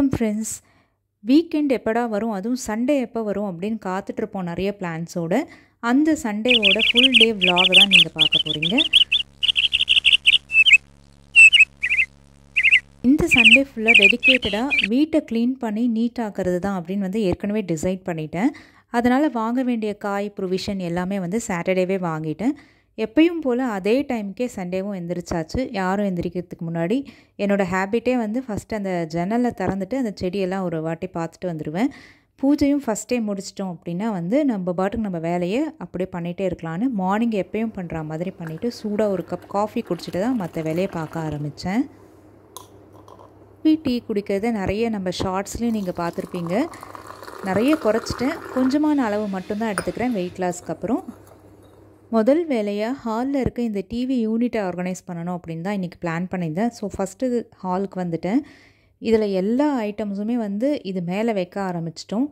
வணக்கம் friends weekend எப்படா வரும்? அதுவும் சண்டே எப்போ வரும்? அப்படின்னு காத்துட்ருப்போம் நிறைய பிளான்ஸோட அந்த சண்டேவோட ஃபுல் டே விலாக் தான் நீங்கள் பார்க்க போகிறீங்க இந்த சண்டே ஃபுல்லாக டெடிக்கேட்டடாக வீட்டை க்ளீன் பண்ணி நீட் ஆக்கிறது தான் அப்படின்னு வந்து ஏற்கனவே டிசைட் பண்ணிட்டேன். அதனால் வாங்க வேண்டிய காய் ப்ரொவிஷன் எல்லாமே வந்து சாட்டர்டேவே வாங்கிட்டேன். எப்பயும் போல் அதே டைமுக்கே சண்டேவும் எந்திரிச்சாச்சு. யாரும் எந்திரிக்கிறதுக்கு முன்னாடி என்னோடய ஹேபிட்டே வந்து ஃபஸ்ட்டு அந்த ஜன்னலை திறந்துட்டு அந்த செடியெல்லாம் ஒரு வாட்டி பார்த்துட்டு வந்துடுவேன் பூஜையும் ஃபஸ்ட்டே முடிச்சிட்டோம் அப்படின்னா வந்து நம்ம பாட்டுக்கு நம்ம வேலையை அப்படியே பண்ணிகிட்டே இருக்கலான்னு மார்னிங் எப்பயும் பண்ணுற மாதிரி பண்ணிவிட்டு சூடாக ஒரு கப் காஃபி குடிச்சிட்டு தான் மற்ற வேலையை பார்க்க ஆரம்பித்தேன் காஃபி டீ குடிக்கிறத நிறைய நம்ம ஷார்ட்ஸ்லேயும் நீங்கள் பார்த்துருப்பீங்க. நிறைய குறைச்சிட்டேன். கொஞ்சமான அளவு மட்டும்தான் எடுத்துக்கிறேன். வெயிட் லாஸ்க்கு அப்புறம். முதல் வேலையாக ஹாலில் இருக்க இந்த டிவி யூனிட்டை ஆர்கனைஸ் பண்ணணும் அப்படின்னு தான் இன்றைக்கி பிளான் பண்ணியிருந்தேன். ஸோ ஃபஸ்ட்டு ஹாலுக்கு வந்துட்டேன். இதில் எல்லா ஐட்டம்ஸுமே வந்து இது மேலே வைக்க ஆரம்பிச்சிட்டோம்.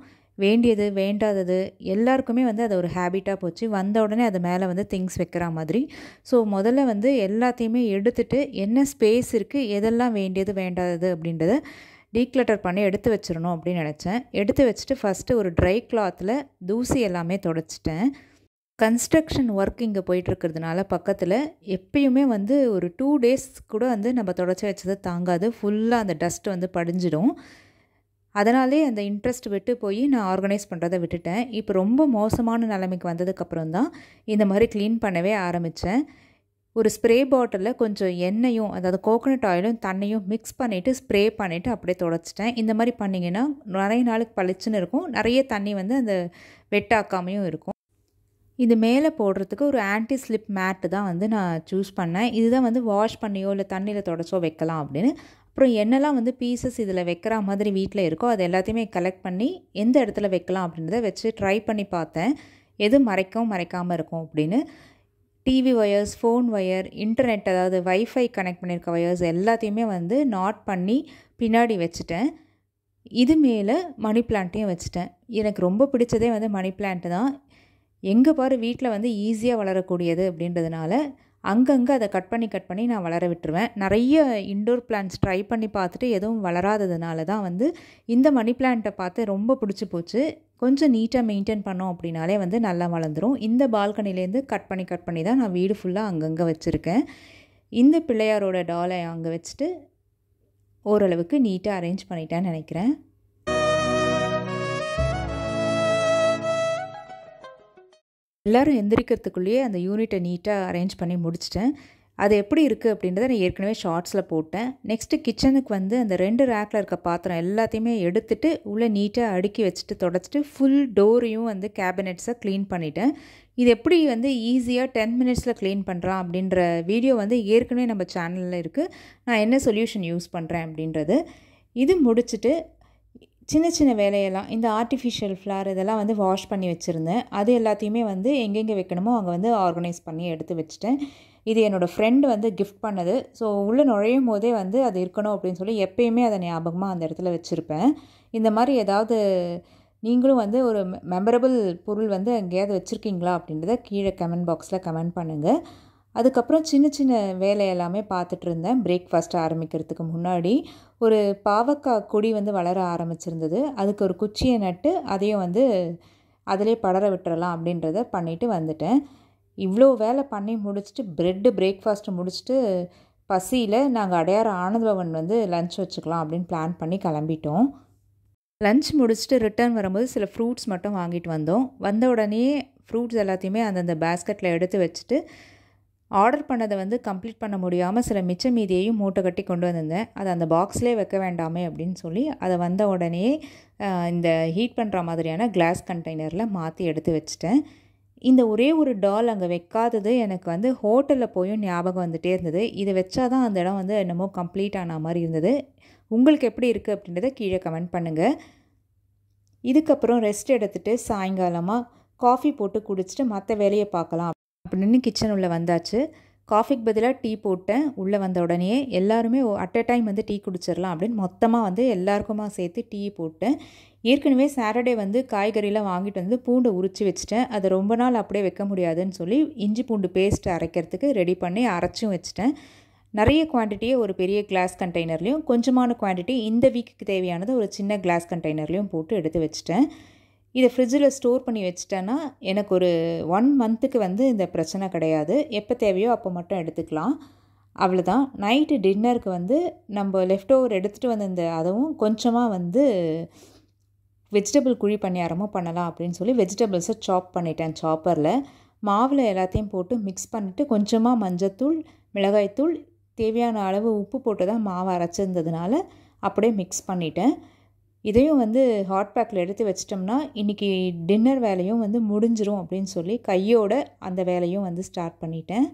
வேண்டியது வேண்டாதது எல்லாருக்குமே வந்து அது ஒரு ஹேபிட்டாக போச்சு. வந்த உடனே அது மேலே வந்து திங்ஸ் வைக்கிற மாதிரி. ஸோ முதல்ல வந்து எல்லாத்தையுமே எடுத்துட்டு என்ன ஸ்பேஸ் இருக்குது எதெல்லாம் வேண்டியது வேண்டாதது அப்படின்றத டீக்ளட்டர் பண்ணி எடுத்து வச்சிடணும் அப்படின்னு நினச்சேன். எடுத்து வச்சுட்டு ஃபஸ்ட்டு ஒரு ட்ரை கிளாத்தில் தூசி எல்லாமே தொடச்சிட்டேன். கன்ஸ்ட்ரக்ஷன் ஒர்க் இங்கே போயிட்டுருக்கிறதுனால பக்கத்தில் எப்பயுமே வந்து ஒரு டூ டேஸ் கூட வந்து நம்ம தொடச்சி வச்சது தாங்காது. ஃபுல்லாக அந்த டஸ்ட் வந்து படிஞ்சிடும். அதனாலே அந்த இன்ட்ரெஸ்ட் விட்டு போய் நான் ஆர்கனைஸ் பண்ணுறதை விட்டுட்டேன். இப்போ ரொம்ப மோசமான நிலைமைக்கு வந்ததுக்கப்புறம் தான் இந்த மாதிரி க்ளீன் பண்ணவே ஆரம்பித்தேன் ஒரு ஸ்ப்ரே பாட்டிலில் கொஞ்சம் எண்ணெயும் அதாவது கோகோனட் ஆயிலும் தண்ணியும் மிக்ஸ் பண்ணிவிட்டு ஸ்ப்ரே பண்ணிவிட்டு அப்படியே தொடச்சிட்டேன். இந்த மாதிரி பண்ணிங்கன்னா நிறைய நாளுக்கு பளிச்சுன்னு இருக்கும். நிறைய தண்ணி வந்து அந்த வெட்டாக்காமையும் இருக்கும். இது மேலே போடுறதுக்கு ஒரு ஆன்டி ஸ்லிப் மேட்டு தான் வந்து நான் சூஸ் பண்ணேன். இதுதான் வந்து வாஷ் பண்ணியோ இல்லை தண்ணியில் தொடச்சோ வைக்கலாம் அப்படின்னு. அப்புறம் என்னெல்லாம் வந்து பீசஸ் இதில் வைக்கிற மாதிரி வீட்டில் இருக்கோ அது எல்லாத்தையுமே கலெக்ட் பண்ணி எந்த இடத்துல வைக்கலாம் அப்படின்றத வச்சு ட்ரை பண்ணி பார்த்தேன். எது மறைக்கவும் மறைக்காமல் இருக்கும் அப்படின்னு. TV wires phone wire internet அதாவது வைஃபை கனெக்ட் பண்ணியிருக்க ஒயர்ஸ் எல்லாத்தையுமே வந்து நாட் பண்ணி பின்னாடி வச்சுட்டேன். இது மேலே மணி பிளான்ட்டையும் வச்சுட்டேன். எனக்கு ரொம்ப பிடிச்சதே வந்து மணி பிளான்ட்டு தான். எங்கே பாரு வீட்டில் வந்து ஈஸியாக வளரக்கூடியது அப்படின்றதுனால அங்கங்கே அதை கட் பண்ணி கட் பண்ணி நான் வளர விட்டுருவேன். நிறைய இன்டோர் பிளான்ட்ஸ் ட்ரை பண்ணி பார்த்துட்டு எதுவும் வளராததுனால தான் வந்து இந்த மணி பிளான்ட்டை பார்த்து ரொம்ப பிடிச்சி போச்சு. கொஞ்சம் நீட்டாக மெயின்டைன் பண்ணோம் அப்படின்னாலே வந்து நல்லா வளர்ந்துடும் இந்த பால்கனிலேருந்து கட் பண்ணி கட் பண்ணி தான் நான் வீடு ஃபுல்லாக அங்கங்கே வச்சுருக்கேன். இந்த பிள்ளையாரோட டாலை அங்கே வச்சுட்டு ஓரளவுக்கு நீட்டாக அரேஞ்ச் பண்ணிட்டேன்னு நினைக்கிறேன். எல்லோரும் எந்திரிக்கிறதுக்குள்ளேயே அந்த யூனிட்டை நீட்டாக அரேஞ்ச் பண்ணி முடிச்சிட்டேன். அது எப்படி இருக்குது அப்படின்றத நான் ஏற்கனவே ஷார்ட்ஸில் போட்டேன். நெக்ஸ்ட்டு கிச்சனுக்கு வந்து அந்த ரெண்டு ரேக்கில் இருக்க பாத்திரம் எல்லாத்தையுமே எடுத்துட்டு உள்ளே நீட்டாக அடுக்கி வச்சுட்டு தொடச்சிட்டு ஃபுல் டோரையும் வந்து கேபினெட்ஸை க்ளீன் பண்ணிட்டேன். இது எப்படி வந்து ஈஸியாக டென் மினிட்ஸில் க்ளீன் பண்ணுறான் அப்படின்ற வீடியோ வந்து ஏற்கனவே நம்ம சேனலில் இருக்குது நான் என்ன சொல்யூஷன் யூஸ் பண்ணுறேன் அப்படின்றது. இது முடிச்சுட்டு சின்ன சின்ன வேலையெல்லாம் இந்த ஆர்டிஃபிஷியல் ஃப்ளார் இதெல்லாம் வந்து வாஷ் பண்ணி வச்சுருந்தேன். அது எல்லாத்தையுமே வந்து எங்கெங்கே வைக்கணுமோ அங்கே வந்து ஆர்கனைஸ் பண்ணி எடுத்து வச்சுட்டேன். இது என்னோடய ஃப்ரெண்டு வந்து கிஃப்ட் பண்ணது. ஸோ உள்ளே நுழையும் போதே வந்து அது இருக்கணும் அப்படின்னு சொல்லி எப்பயுமே அதை ஞாபகமாக அந்த இடத்துல வச்சுருப்பேன். இந்த மாதிரி ஏதாவது நீங்களும் வந்து ஒரு மெமரபிள் பொருள் வந்து எங்கேயாவது வச்சுருக்கீங்களா அப்படின்றத கீழே கமெண்ட் பாக்ஸில் கமெண்ட் பண்ணுங்கள் அதுக்கப்புறம் சின்ன சின்ன வேலை எல்லாமே பார்த்துட்டு இருந்தேன் பிரேக்ஃபாஸ்ட் ஆரம்பிக்கிறதுக்கு முன்னாடி ஒரு பாவக்காய் கொடி வந்து வளர ஆரம்பிச்சிருந்தது. அதுக்கு ஒரு குச்சியை நட்டு அதையும் வந்து அதிலே படர விட்டுறலாம் அப்படின்றத பண்ணிவிட்டு வந்துட்டேன். இவ்வளோ வேலை பண்ணி முடிச்சுட்டு ப்ரெட்டு பிரேக்ஃபாஸ்ட்டு முடிச்சுட்டு பசியில் நாங்கள் அடையாறு ஆனந்தபவன் வந்து லஞ்ச் வச்சுக்கலாம் அப்படின்னு பிளான் பண்ணி கிளம்பிட்டோம். லஞ்ச் முடிச்சுட்டு ரிட்டர்ன் வரும்போது சில ஃப்ரூட்ஸ் மட்டும் வாங்கிட்டு வந்தோம். வந்த உடனே ஃப்ரூட்ஸ் எல்லாத்தையுமே அந்தந்த பேஸ்கெட்டில் எடுத்து வச்சுட்டு ஆர்டர் பண்ணதை வந்து கம்ப்ளீட் பண்ண முடியாமல் சில மிச்ச மீதியையும் மூட்டை கட்டி கொண்டு வந்திருந்தேன். அதை அந்த பாக்ஸ்லேயே வைக்க வேண்டாமே அப்படின்னு சொல்லி அதை வந்த உடனே இந்த ஹீட் பண்ணுற மாதிரியான கிளாஸ் கண்டெய்னரில் மாற்றி எடுத்து வச்சுட்டேன். இந்த ஒரே ஒரு டால் அங்கே வைக்காதது எனக்கு வந்து ஹோட்டலில் போயும் ஞாபகம் வந்துகிட்டே இருந்தது. இதை வச்சா தான் அந்த இடம் வந்து என்னமோ கம்ப்ளீட் ஆன மாதிரி இருந்தது. உங்களுக்கு எப்படி இருக்குது அப்படின்றத கீழே கமெண்ட் பண்ணுங்கள் இதுக்கப்புறம் ரெஸ்ட் எடுத்துகிட்டு சாயங்காலமாக காஃபி போட்டு குடிச்சிட்டு மற்ற வேலையை பார்க்கலாம். அப்படின்னு கிச்சன் உள்ளே வந்தாச்சு. காஃபிக்கு பதிலாக டீ போட்டேன். உள்ளே வந்த உடனே எல்லாருமே அட் அ டைம் வந்து டீ குடிச்சிடலாம் அப்படின்னு மொத்தமாக வந்து எல்லாருக்குமா சேர்த்து டீ போட்டேன். ஏற்கனவே சாட்டர்டே வந்து காய்கறிலாம் வாங்கிட்டு வந்து பூண்டை உரித்து வச்சுட்டேன். அதை ரொம்ப நாள் அப்படியே வைக்க முடியாதுன்னு சொல்லி இஞ்சி பூண்டு பேஸ்ட் அரைக்கிறதுக்கு ரெடி பண்ணி அரைச்சும் வச்சுட்டேன். நிறைய குவான்டிட்டியை ஒரு பெரிய கிளாஸ் கண்டெய்னர்லேயும் கொஞ்சமான குவான்டிட்டி இந்த வீக்குக்கு தேவையானது ஒரு சின்ன கிளாஸ் கண்டெய்னர்லேயும் போட்டு எடுத்து வச்சுட்டேன். இதை ஃப்ரிட்ஜில் ஸ்டோர் பண்ணி வச்சிட்டேன்னா எனக்கு ஒரு ஒன் மந்த்துக்கு வந்து இந்த பிரச்சனை கிடையாது. எப்போ தேவையோ அப்போ மட்டும் எடுத்துக்கலாம். அவ்வளோதான் நைட்டு டின்னருக்கு வந்து நம்ம லெஃப்ட் ஓவர் எடுத்துகிட்டு வந்து இந்த அதுவும் கொஞ்சமாக வந்து வெஜிடபிள் குழி பணியாரமும் பண்ணலாம் அப்படின்னு சொல்லி வெஜிடபிள்ஸை சாப் பண்ணிட்டேன் சாப்பரில் மாவில் எல்லாத்தையும் போட்டு மிக்ஸ் பண்ணிவிட்டு கொஞ்சமாக மஞ்சத்தூள் மிளகாய்த்தூள் தேவையான அளவு உப்பு போட்டு தான் மாவு அரைச்சிருந்ததுனால அப்படியே மிக்ஸ் பண்ணிட்டேன். இதையும் வந்து ஹாட் பேக்கில் எடுத்து வச்சிட்டோம்னா இன்றைக்கி டின்னர் வேலையும் வந்து முடிஞ்சிரும் அப்படின்னு சொல்லி கையோட அந்த வேலையும் வந்து ஸ்டார்ட் பண்ணிட்டேன்.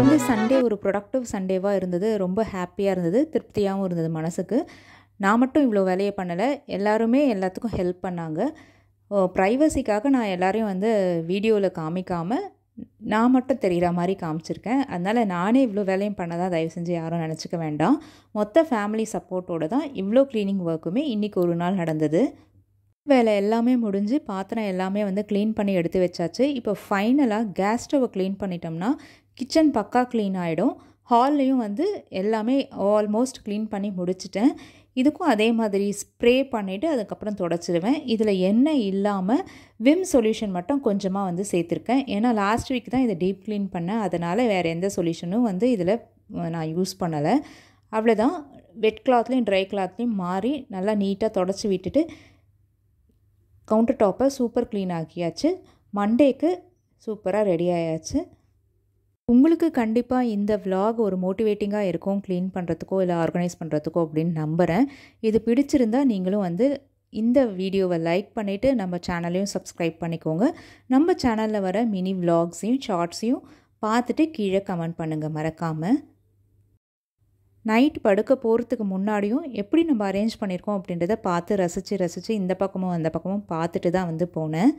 இந்த சண்டே ஒரு ப்ரொடக்டிவ் சண்டேவாக இருந்தது. ரொம்ப ஹாப்பியாக இருந்தது. திருப்தியாகவும் இருந்தது மனசுக்கு. நான் மட்டும் இவ்வளோ வேலையை பண்ணலை. எல்லாருமே எல்லாத்துக்கும் ஹெல்ப் பண்ணாங்க. ப்ரைவசிக்காக நான் எல்லோரையும் வந்து வீடியோவில் காமிக்காமல் நான் மட்டும் தெரிகிற மாதிரி காமிச்சிருக்கேன். அதனால் நானே இவ்வளோ வேலையும் பண்ணதான் தயவு செஞ்சு யாரும் நினச்சிக்க வேண்டாம். மொத்த ஃபேமிலி சப்போர்ட்டோடு தான் இவ்வளோ க்ளீனிங் ஒர்க்குமே இன்றைக்கி ஒரு நாள் நடந்தது. வேலை எல்லாமே முடிஞ்சு பாத்திரம் எல்லாமே வந்து க்ளீன் பண்ணி எடுத்து வச்சாச்சு. இப்போ ஃபைனலாக கேஸ் ஸ்டவ்வை க்ளீன் பண்ணிட்டோம்னா கிச்சன் பக்கா க்ளீன் ஆகிடும் ஹால்லையும் வந்து எல்லாமே ஆல்மோஸ்ட் க்ளீன் பண்ணி முடிச்சிட்டேன். இதுக்கும் அதே மாதிரி ஸ்ப்ரே பண்ணிவிட்டு அதுக்கப்புறம் தொடச்சிடுவேன் இதில் எண்ணெய் இல்லாமல் விம் சொல்யூஷன் மட்டும் கொஞ்சமாக வந்து சேர்த்துருக்கேன். ஏன்னா லாஸ்ட் வீக் தான் இதை டீப் க்ளீன் பண்ணேன். அதனால் வேறு எந்த சொல்யூஷனும் வந்து இதில் நான் யூஸ் பண்ணலை. அவ்வளோதான். வெட் கிளாத்லேயும் ட்ரை கிளாத்லேயும் மாறி நல்லா நீட்டாக தொடச்சி விட்டுட்டு கவுண்டர் டாப்பை சூப்பர் க்ளீன் ஆக்கியாச்சு. மண்டேக்கு சூப்பராக ரெடி ஆயாச்சு. உங்களுக்கு கண்டிப்பாக இந்த விலாக் ஒரு மோட்டிவேட்டிங்காக இருக்கும் க்ளீன் பண்ணுறதுக்கோ இல்லை ஆர்கனைஸ் பண்ணுறதுக்கோ அப்படின்னு நம்புகிறேன் இது பிடிச்சிருந்தால் நீங்களும் வந்து இந்த வீடியோவை லைக் பண்ணிவிட்டு நம்ம சேனலையும் சப்ஸ்கிரைப் பண்ணிக்கோங்க. நம்ம சேனலில் வர மினி விலாக்ஸையும் ஷார்ட்ஸையும் பார்த்துட்டு கீழே கமெண்ட் பண்ணுங்கள் மறக்காமல் நைட் படுக்க போகிறதுக்கு முன்னாடியும் எப்படி நம்ம அரேஞ்ச் பண்ணியிருக்கோம் அப்படின்றத பார்த்து ரசித்து ரசித்து இந்த பக்கமும் அந்த பக்கமும் பார்த்துட்டு தான் வந்து போனேன்.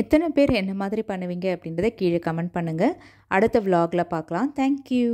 எத்தனை பேர் என்ன மாதிரி பண்ணுவீங்க அப்படின்றத கீழே கமெண்ட் பண்ணுங்கள் அடுத்த விலாகில் பார்க்கலாம். தேங்க்யூ